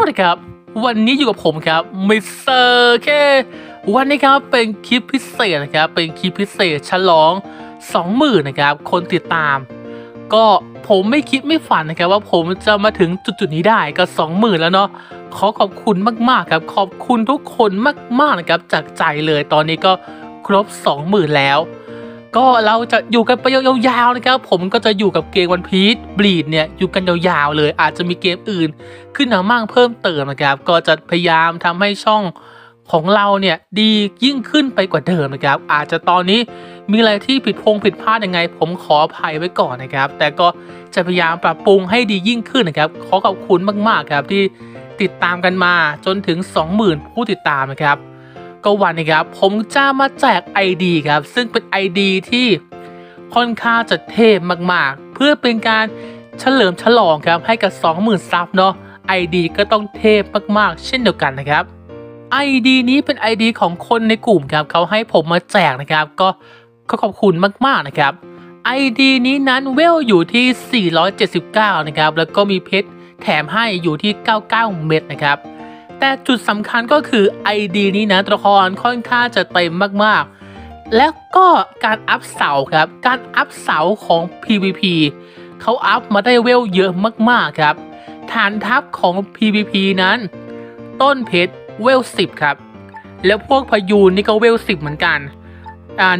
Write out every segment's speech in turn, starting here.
วัสดีครับ วันนี้อยู่กับผมครับมิสเตอร์เควันนี้ครับเป็นคลิปพิเศษนะครับ เป็นคลิปพิเศษฉลอง 20,000นะครับ คนติดตาม ก็ผมไม่คิดไม่ฝันนะครับ ว่าผมจะมาถึงจุดๆนี้ได้ก็ 20,000 แล้วเนาะขอขอบคุณมากๆครับ ขอบคุณทุกคนมากๆนะครับจากใจเลยตอนนี้ก็ครบ 20,000 แล้ว ก็เราจะอยู่กันไปยาวๆนะครับผมก็จะอยู่กับเกมวันพีชบลีดเนี่ยอยู่กันยาวๆเลย อาจจะมีเกมอื่น ขึ้นมามั่งเพิ่มเติมนะครับ ก็จะพยายามทำให้ช่องของเราเนี่ยดียิ่งขึ้นไปกว่าเดิมนะครับ อาจจะตอนนี้มีอะไรที่ผิดพงผิดพลาดยังไง ผมขออภัยไว้ก่อนนะครับ แต่ก็จะพยายามปรับปรุงให้ดียิ่งขึ้นนะครับ ขอขอบคุณมากๆครับที่ติดตามกันมาจนถึง 20,000 ผู้ติดตามนะครับ ก็วันนี้ครับ ผมจะมาแจก ID ครับ ซึ่งเป็น ID ที่ค่อนข้างจะเทพมากๆ เพื่อเป็นการเฉลิมฉลองครับให้กับ 20,000 ซับเนาะ ID ก็ต้องเทพมากๆ เช่นเดียวกันนะครับ ID นี้เป็น ID ของคนในกลุ่มครับเขาให้ผมมาแจกนะครับ ก็ก็ขอบคุณมากๆนะครับ ID นี้นั้นเวลอยู่ที่ 479 นะครับ แล้วก็มีเพชรแถมให้อยู่ที่ 99 เม็ดนะครับ แต่จุดสำคัญก็คือ ID นี้นะตัวละครค่อนข้างจะเต็มมากๆ แล้วก็การอัพเสาครับ การอัพเสาของ PVP เขาอัพมาได้เวลเยอะมากๆครับ ฐานทัพของ PVP นั้น ต้นเพชรเวล10 ครับ แล้วพวกพยูนนี่ก็เวล10 เหมือนกัน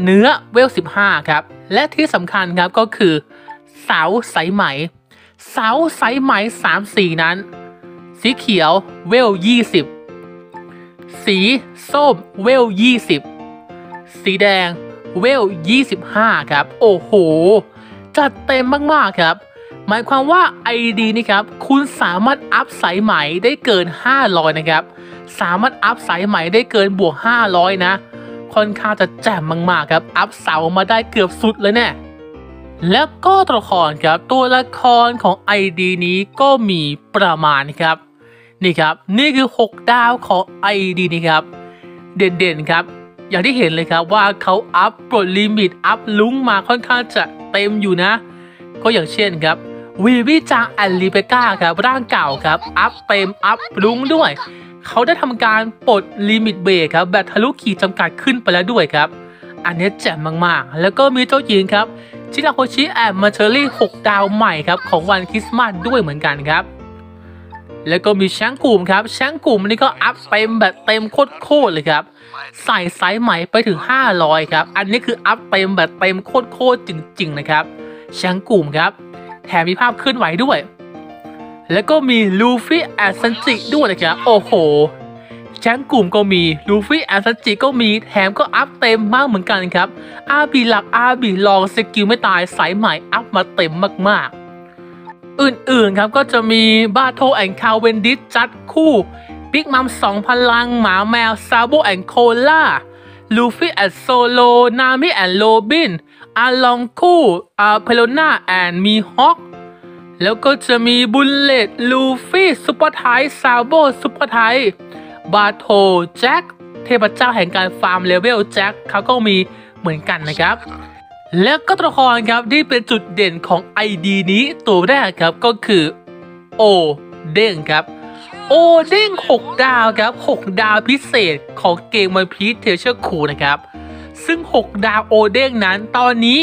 เนื้อเวล15 ครับ และที่สำคัญครับก็คือ เสาสายไหม เสาสายไหม3สีนั้น สีเขียวเวล20สีส้มเวล20สีแดงเวล25ครับ โอ้โห จัดเต็มมากๆครับ หมายความว่า ID นี่ครับ คุณสามารถอัพสายไหมได้เกิน 500 นะครับ สามารถอัพสายไหมได้เกินบวก 500 นะ ค่อนข้างจะแจ่มมากๆครับ อัพเสามาได้เกือบสุดเลยเนี่ย แล้วก็ตัวละครครับตัวละครของ ID นี้ก็มีประมาณครับนี่ครับนี่คือ 6 ดาวของ ID นี่ครับ เด่นๆครับ อย่างที่เห็นเลยครับว่าเขาอัพปลด limit อัพรุ้งมาค่อนข้างจะเต็มอยู่นะ ก็อย่างเช่นครับวีวี่จัง and รีเบคก้าครับร่างเก่าครับอัพเต็มอัพรุ้งด้วย เขาได้ทำการปลด limit break ครับแบบทะลุขีดจำกัดขึ้นไปแล้วด้วยครับ อันนี้แจ่มมากๆ แล้วก็มีเจ้าหญิงครับ ชิราโคชิแอนมาเชอรี่6ดาวใหม่ครับของวันคริสต์มาสด้วยเหมือนกันครับ แล้วก็มีแชงกลุ่มครับแชงกลุ่มนี่ก็อัพเต็มแบบเต็มโคตรๆเลยครับ ใส่ไซส์ใหม่ไปถึง 500 ครับ อันนี้คืออัพเต็มแบบเต็มโคตรๆจริงๆนะครับแชงกลุ่มครับ แถมมีภาพเคลื่อนไหวด้วย แล้วก็มีลูฟี่แอนซันจิด้วยนะครับ โอ้โห แชงกลุ่มก็มีลูฟี่แอนซันจิก็มีแถมก็อัพเต็มมากเหมือนกันครับอาบีหลักอาบีลองสกิลไม่ตายสายใหม่อัพมาเต็มมากๆ อื่นๆครับก็จะมีบาโทแอนคาเวนดิสจัดคู่บิ๊กมัมสองพลังหมาแมวซาโบแอนโคล่าลูฟี่แอนโซโลนามิแอนโรบินอาลองคู่อาเพโลนาแอนมีฮอคแล้วก็จะมีบุลเลตลูฟี่ซุปเปอร์ไทซาโบซุปเปอร์ไท บาโทแจ็คเทพเจ้าแห่งการฟาร์มเลเวลแจ็คเขาก็มีเหมือนกันนะครับ แล้วก็ตัวละครครับที่เป็นจุดเด่นของ ID นี้ตัวแรกครับก็คือโอเด้งครับโอเด้ง 6 ดาวครับ 6 ดาวพิเศษของเกม One Piece Treasure Cruise นะครับ ซึ่ง 6 ดาวโอเด้งนั้นตอนนี้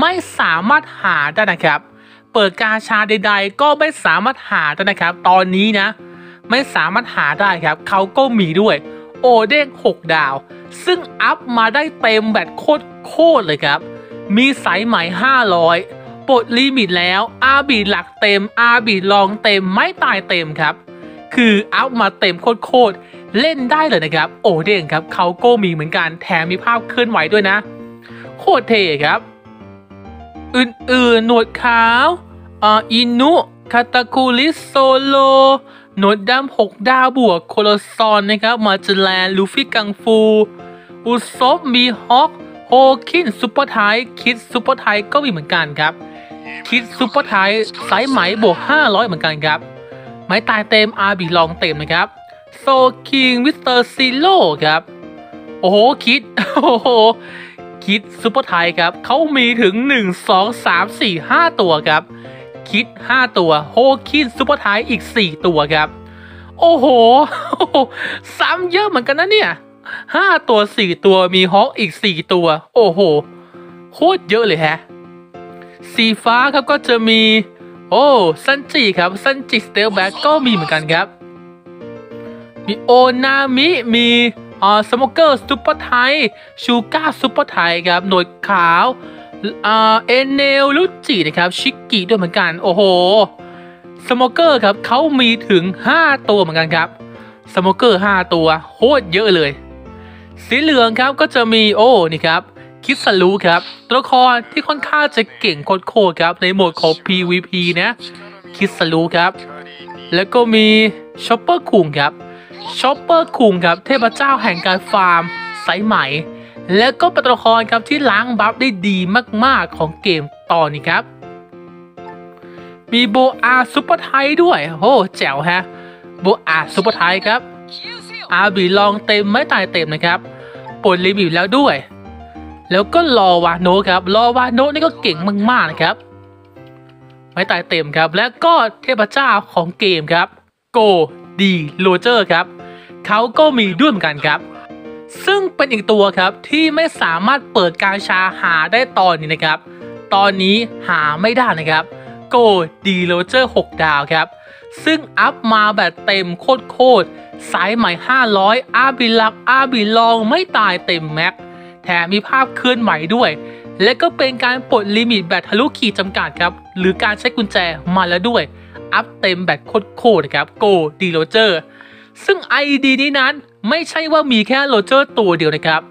ไม่สามารถหาได้นะครับ เปิดกาชาใดๆ ก็ไม่สามารถหาได้นะครับ ตอนนี้นะ ไม่สามารถหาได้ครับ เขาก็มีด้วย โอเด้ง6 ดาว ซึ่งอัพมาได้เต็มแบบโคตรๆเลยครับ มีสายไหม 500ปลด limit แล้ว abi หลักเต็ม abi รองเต็มไม้ตายเต็มครับ คืออัพมาเต็มโคตรๆเล่นได้เลยนะครับ โอเด้งครับเขาก็มีเหมือนกันแถมมีภาพเคลื่อนไหวด้วยนะ โคตรเท่ครับ อื่นๆ หนวดขาวอ่าอินุคาตาคูลิสโซโล หนวดดำหกดาวบวกโคโลซอนนะครับ มาจแลนลูฟี่กังฟู อุซบมีฮอกโฮคินซุปเปอร์ไทคิดซุปเปอร์ไทก็มีเหมือนกันครับ คิดซุปเปอร์ไทไซส์ไหมบวก 500 เหมือนกันครับ ไม้ตายเต็มอาร์บีลองเต็มนะครับ โซคิงวิสเตอร์ซิโลครับ โอ้โห คิด โอ้โห คิด super type ครับเขามีถึง 1 2 3 4 5 ตัวครับ คิด 5 ตัว โฮคิน super type อีก 4 ตัวครับ โอ้โห ซ้ำเยอะเหมือนกันนะเนี่ยห้าตัวสี่ตัวมีฮอกอีกสี่ตัว โอ้โห โคตรเยอะเลยแฮะ สีฟ้าครับก็จะมี โอ้ซันจิครับ ซันจิ Stealth Black ก็มีเหมือนกันครับ มีโอนามิ มีอ่าสโมเกอร์ super type ชูก้า super type ครับ หนวดขาว อ่าเอเนลลุจินะครับชิกกิด้วยเหมือนกัน โอ้โหสโมเกอร์ครับเขามีถึง 5 ตัวเหมือนกันครับสโมเกอร์ 5 ตัวโคตรเยอะเลย สีเหลืองครับก็จะมีโอ้นี่ครับคิดสรู้ครับ ตัวละครที่ค่อนข้างจะเก่งโคตรๆครับ ในโหมดของ PVP นะคิดสรู้ครับ แล้วก็มีชอปเปอร์คุงครับชอปเปอร์คุงครับ เทพเจ้าแห่งการฟาร์ม สายไหม แล้วก็เป็นตัวละครครับที่ล้าง buff ได้ดีมากๆของเกมตอนนี้ครับ มีโบอา super type ด้วยโอ้แจ๋วฮะ โบอา super type ครับ abi รองเต็มไม้ตายเต็มนะครับปลด limit แล้วด้วย แล้วก็รอวาโนครับรอวาโนนี่ก็เก่งมากๆนะครับ ไม้ตายเต็มครับ และก็เทพเจ้าของเกมครับ โกดีโรเจอร์ครับ เขาก็มีด้วยเหมือนกันครับ ซึ่งเป็นอีกตัวครับที่ไม่สามารถเปิดกาชาหาได้ตอนนี้นะครับ ตอนนี้หาไม่ได้นะครับโกดีโรเจอร์ 6 ดาวครับ ซึ่งอัพมาแบบเต็มโคตรๆสายไหม 500 abi หลัก abi รองไม้ตายเต็ม max แถมมีภาพเคลื่อนไหวด้วย และก็เป็นการปลด limit แบบทะลุขีดจำกัดครับ หรือการใช้กุญแจมาแล้วด้วย อัพเต็มแบบโคตรๆนะครับโกดีโรเจอร์ ซึ่ง ID นี้นั้น ไม่ใช่ว่ามีแค่โรเจอร์ตัวเดียวนะครับ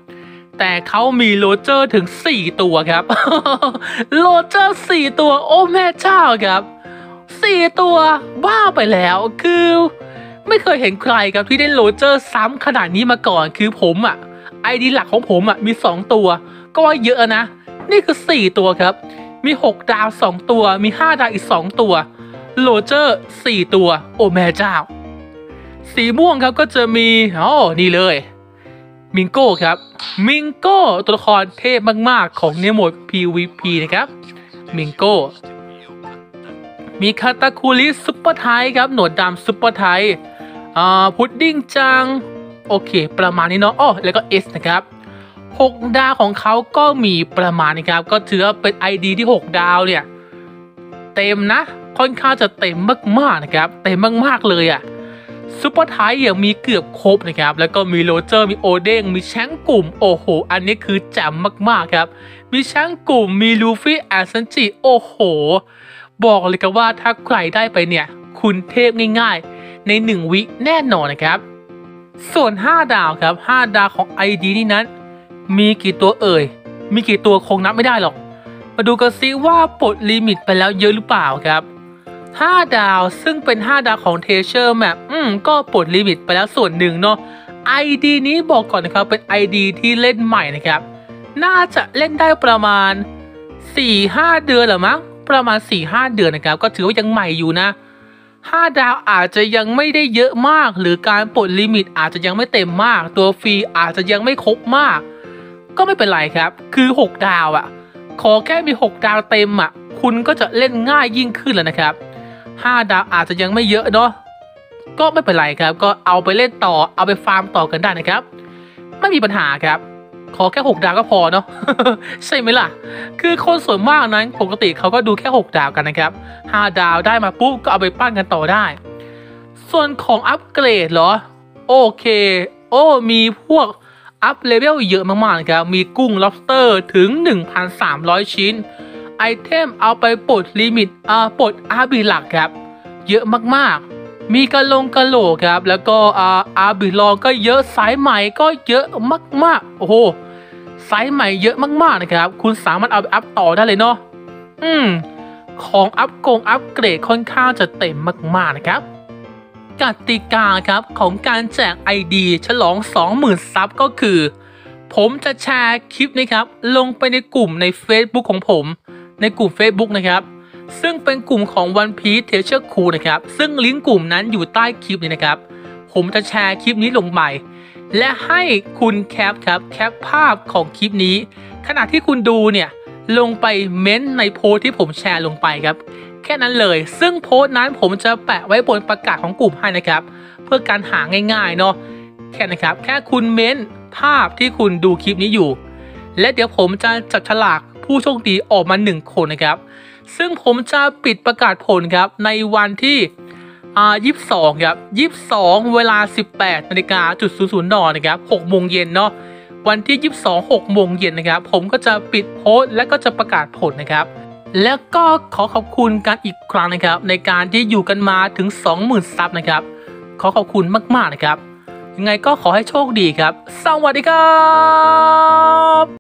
แต่เขามีโรเจอร์ถึง 4 ตัวครับ โรเจอร์ 4 ตัว โอ้แม่เจ้าครับ 4 ตัวบ้าไปแล้วคือ ไม่เคยเห็นใครครับที่ได้โรเจอร์ซ้ำขนาดนี้มาก่อนคือผมอะID หลักของผมอะมี 2 ตัว ก็ว่าเยอะนะ นี่คือ 4 ตัวครับ มี 6 ดาว 2 ตัว มี 5 ดาวอีก 2 ตัวโรเจอร์ 4 ตัว โอ้แม่เจ้า สีม่วงครับก็จะมีอ๋อนี่เลย มิงโก้ครับ มิงโก้ตัวละครเทพมาก ๆ ของในโหมด PVP นะครับ มิงโก้ มีคาตาคูริ super type ครับ หนวดดำ super typeอ่าพุดดิ้งจัง โอเค ประมาณนี้เนาะอ้อแล้วก็เอสนะครับ6 ดาวของเขาก็มีประมาณนี้ครับ ก็ถือว่าเป็น ID ที่ 6 ดาวเนี่ย เต็มนะ ค่อนข้างจะเต็มมากๆนะครับ เต็มมากๆเลยอะ่ะ super type ยังมีเกือบครบนะครับ แล้วก็มีโรเจอร์มีโอเด้งมีแชงกลุ่มโอ้โห อันนี้คือแจ่มมากๆครับ มีแชงคูสมีลูฟี่ and ซันจิโอ้โห บอกเลยครับว่าถ้าใครได้ไปเนี่ย คุณเทพง่ายๆ ใน 1 วิแน่นอนนะครับ ส่วน 5 ดาวครับ 5 ดาวของ ID นี่นั้น มีกี่ตัวเอ่ย มีกี่ตัวคงนับไม่ได้หรอก มาดูกันซิว่าปลด limit ไปแล้วเยอะหรือเปล่าครับ 5 ดาวซึ่งเป็น 5 ดาวของ treasure map อืมก็ปลด limit ไปแล้วส่วนหนึ่งเนาะ ID นี้บอกก่อนนะครับเป็น ID ที่เล่นใหม่นะครับ น่าจะเล่นได้ประมาณ 4-5 เดือนหรือมั้งประมาณ 4-5 เดือนนะครับ ก็ถือว่ายังใหม่อยู่นะ 5 ดาวอาจจะยังไม่ได้เยอะมาก หรือการปลด limit อาจจะยังไม่เต็มมาก ตัวฟรีอาจจะยังไม่ครบมาก ก็ไม่เป็นไรครับ คือ 6 ดาวอะ่ะ ขอแค่มี 6 ดาวเต็มอะ่ะ คุณก็จะเล่นง่ายยิ่งขึ้นแล้วนะครับ 5 ดาวอาจจะยังไม่เยอะเนาะก็ไม่เป็นไรครับ ก็เอาไปเล่นต่อเอาไปฟาร์มต่อกันได้นะครับ ไม่มีปัญหาครับ ขอแค่ 6 ดาวก็พอเนาะใช่ไหมล่ะ คือคนส่วนมากนั้นปกติเขาก็ดูแค่ 6 ดาวกันนะครับ 5 ดาวได้มาปุ๊บก็เอาไปปั้นกันต่อได้ ส่วนของอัปเกรดเหรอ โอเค โอ้มีพวกอัพเลเวลเยอะมากๆนะครับ มีกุ้ง lobster ถึง 1,300 ชิ้น ไอเทมเอาไปปลด limit อ่าปลด abi หลักครับ เยอะมากๆ มีกระลงกระโหลกครับ แล้วก็อ่าอาร์บีลองก็เยอะสายใหม่ก็เยอะมากๆ โอ้โหสายใหม่เยอะมากๆนะครับ คุณสามารถเอาไปอัพต่อได้เลยเนาะอืม ของอัพกงอัพเกรดค่อนข้างจะเต็มมากๆนะครับกติกาครับของการแจก ID ฉลอง 20,000 ซับก็คือ ผมจะแชร์คลิปนี้ครับ ลงไปในกลุ่มใน Facebook ของผม ในกลุ่ม Facebook นะครับซึ่งเป็นกลุ่มของ One Piece t e a c h e r Cool นะครับซึ่งลิงก์กลุ่มนั้นอยู่ใต้คลิปนี้นะครับ ผมจะแชร์คลิปนี้ลงไปและให้คุณแคปครับแคปภาพของคลิปนี้ ขณะที่คุณดูเนี่ยลงไปเม้นต์ในโพสที่ผมแชร์ลงไปครับ แค่นั้นเลย ซึ่งโพสต์นั้นผมจะแปะไว้บนประกาศของกลุ่มให้นะครับ เพื่อการหาง่ายๆเนาะแค่นะครับ แค่คุณเม้นภาพที่คุณดูคลิปนี้อยู่ และเดี๋ยวผมจะจับฉลาก ผู้โชคดีออกมาหนึ่งคนนะครับ ซึ่งผมจะปิดประกาศผลครับในวันที่ยี่สิบสองครับยี่สิบสองเวลาสิบแปดนาฬิกาจุดศูนย์ศูนย์นนะครับหกโมงเย็นเนาะวันที่ยี่สิบสองหกโมงเย็นนะครับ ผมก็จะปิดโพสต์และก็จะประกาศผลนะครับ แล้วก็ขอขอบคุณกันอีกครั้งนะครับ ในการที่อยู่กันมาถึง 20,000ซับนะครับ ขอขอบคุณมากๆนะครับ ยังไงก็ขอให้โชคดีครับ สวัสดีครับ